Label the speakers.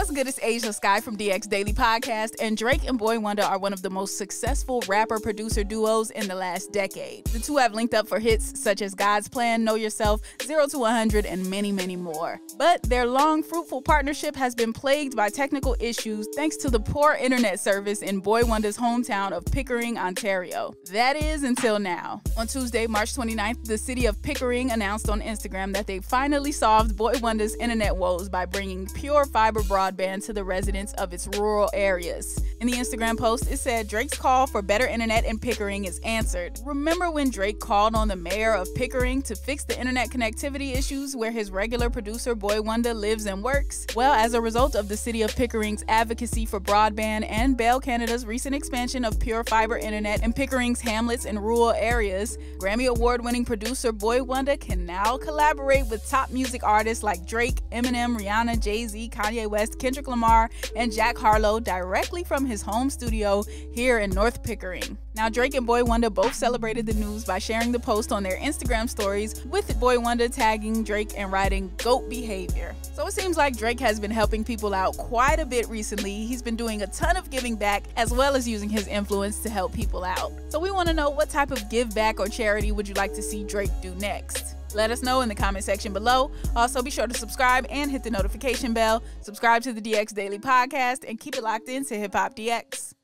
Speaker 1: What's good? It's Ashia Skye from DX Daily Podcast, and Drake and Boi-1da are one of the most successful rapper producer duos in the last decade. The two have linked up for hits such as God's Plan, Know Yourself, Zero to 100, and many, many more. But their long, fruitful partnership has been plagued by technical issues thanks to the poor internet service in Boi-1da's hometown of Pickering, Ontario. That is until now. On Tuesday, March 29th, the city of Pickering announced on Instagram that they finally solved Boi-1da's internet woes by bringing pure fiber broadband broadband to the residents of its rural areas. In the Instagram post, it said Drake's call for better internet in Pickering is answered. Remember when Drake called on the mayor of Pickering to fix the internet connectivity issues where his regular producer Boi-1da lives and works? Well, as a result of the city of Pickering's advocacy for broadband and Bell Canada's recent expansion of pure fiber internet in Pickering's hamlets and rural areas, Grammy Award winning producer Boi-1da can now collaborate with top music artists like Drake, Eminem, Rihanna, Jay Z, Kanye West, Kendrick Lamar, and Jack Harlow directly from his home studio here in North Pickering. Now, Drake and Boi-1da both celebrated the news by sharing the post on their Instagram stories, with Boi-1da tagging Drake and writing GOAT behavior. So it seems like Drake has been helping people out quite a bit recently. He's been doing a ton of giving back as well as using his influence to help people out. So we want to know what type of give back or charity would you like to see Drake do next? Let us know in the comment section below. Also, be sure to subscribe and hit the notification bell. Subscribe to the DX Daily Podcast and keep it locked in to Hip Hop DX.